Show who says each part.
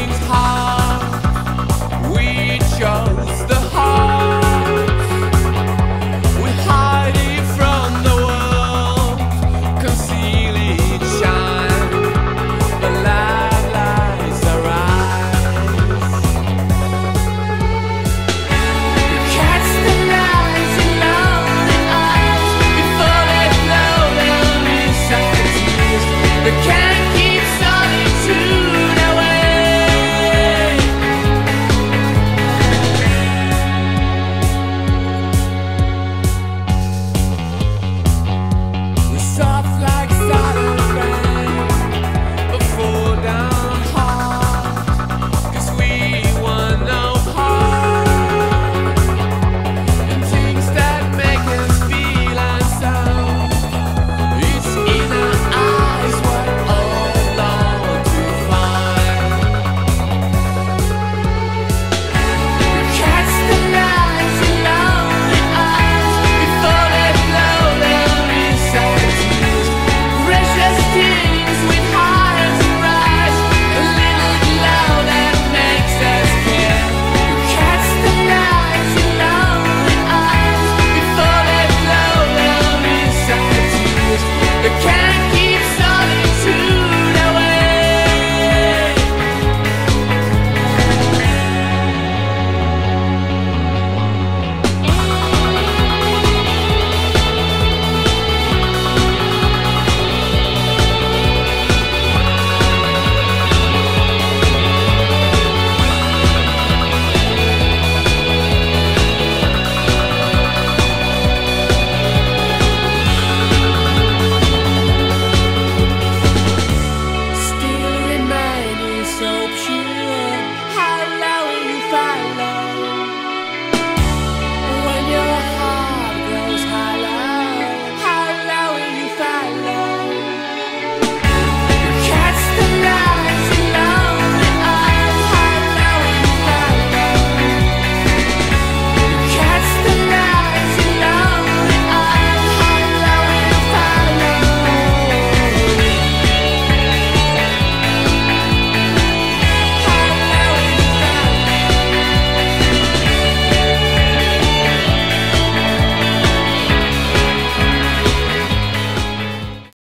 Speaker 1: things high.